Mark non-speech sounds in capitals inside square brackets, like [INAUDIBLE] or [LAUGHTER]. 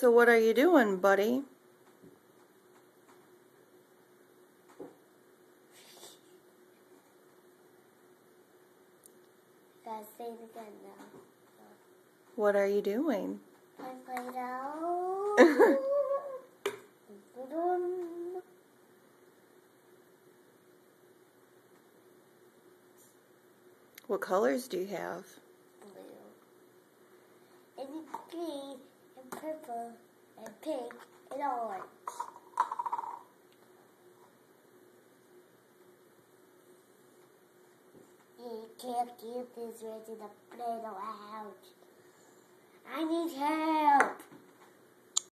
So what are you doing, buddy? Gotta say it again. What are you doing? [LAUGHS] What colors do you have? Blue. And green and pink and orange. You can't keep this ready to play out. I need help.